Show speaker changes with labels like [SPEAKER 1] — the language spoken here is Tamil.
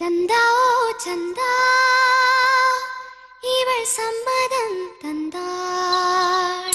[SPEAKER 1] சந்தா சந்தா இவள் சம்மதம் தந்தாள்.